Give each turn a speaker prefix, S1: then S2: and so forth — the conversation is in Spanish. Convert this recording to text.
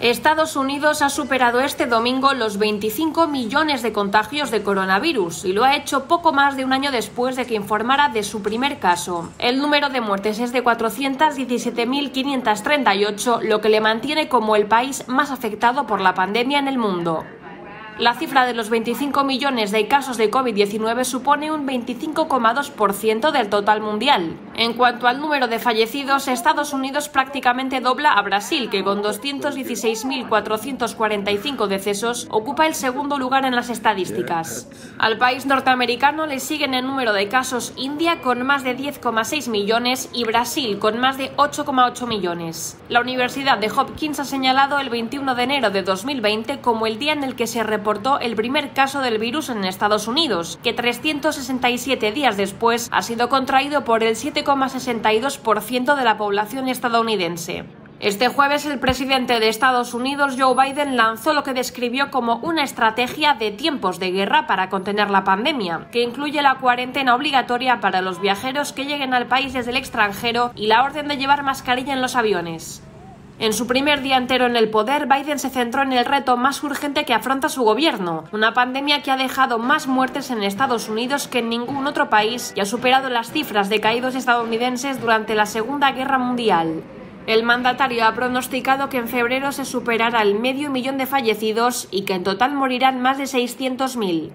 S1: Estados Unidos ha superado este domingo los 25 millones de contagios de coronavirus y lo ha hecho poco más de un año después de que informara de su primer caso. El número de muertes es de 417.538, lo que le mantiene como el país más afectado por la pandemia en el mundo. La cifra de los 25 millones de casos de COVID-19 supone un 25,2% del total mundial. En cuanto al número de fallecidos, Estados Unidos prácticamente dobla a Brasil, que con 216.445 decesos ocupa el segundo lugar en las estadísticas. Al país norteamericano le siguen el número de casos India con más de 10,6 millones y Brasil con más de 8,8 millones. La Universidad de Hopkins ha señalado el 21 de enero de 2020 como el día en el que se reportó el primer caso del virus en Estados Unidos, que 367 días después ha sido contraído por el 7,62% de la población estadounidense. Este jueves el presidente de Estados Unidos, Joe Biden, lanzó lo que describió como una estrategia de tiempos de guerra para contener la pandemia, que incluye la cuarentena obligatoria para los viajeros que lleguen al país desde el extranjero y la orden de llevar mascarilla en los aviones. En su primer día entero en el poder, Biden se centró en el reto más urgente que afronta su gobierno, una pandemia que ha dejado más muertes en Estados Unidos que en ningún otro país y ha superado las cifras de caídos estadounidenses durante la Segunda Guerra Mundial. El mandatario ha pronosticado que en febrero se superará el medio millón de fallecidos y que en total morirán más de 600.000.